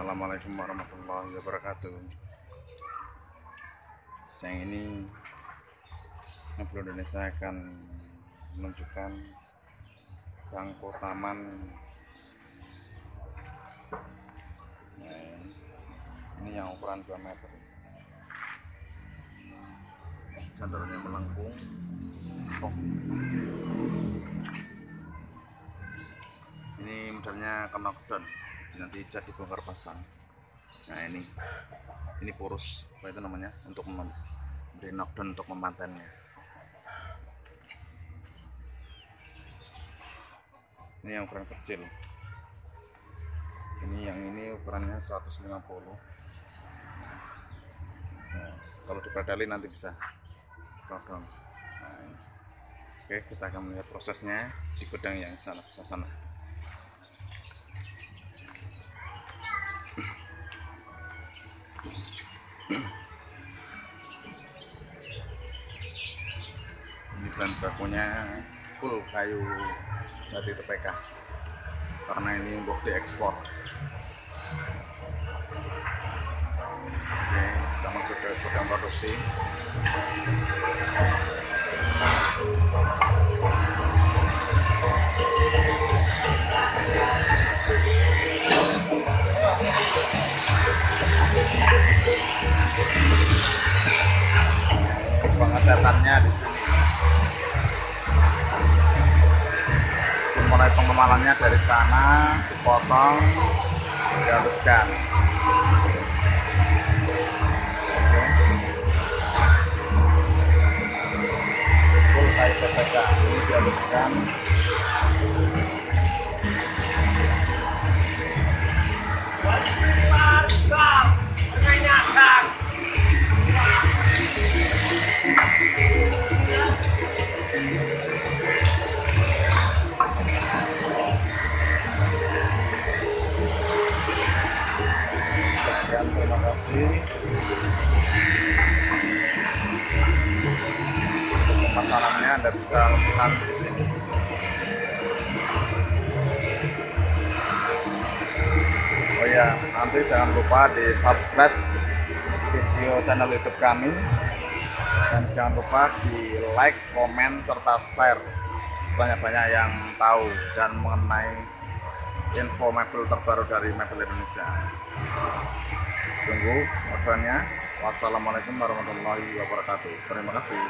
Assalamualaikum warahmatullahi wabarakatuh. Siang ini Mebel Indonesia akan menunjukkan bangku taman. Ini yang ukuran 2 meter. Sandalnya melengkung. Oh. ini modelnya knockdown nanti bisa dibongkar pasang. Nah ini. Ini porus apa itu namanya? Untuk memberi knockdown untuk memantennya. Ini yang ukuran kecil. Ini yang ini ukurannya 150 nah, kalau dipedali nanti bisa knockdown. Nah, oke kita akan melihat prosesnya di gudang yang sana sana ini bahan bakunya full kayu jati TPK karena ini untuk diekspor. Oke sama ke gudang produksi pengecatannya di sini. Mulai pengemalannya dari sana dipotong, dihaluskan. Full kayu ini dihaluskan. Terima kasih. Untuk pemasarannya Anda bisa pesan di sini. Oh ya, nanti jangan lupa di subscribe video channel YouTube kami dan jangan lupa di like, komen, serta share banyak-banyak yang tahu dan mengenai info mebel terbaru dari Mebel Indonesia. Tunggu ordernya. Wassalamualaikum warahmatullahi wabarakatuh. Terima kasih.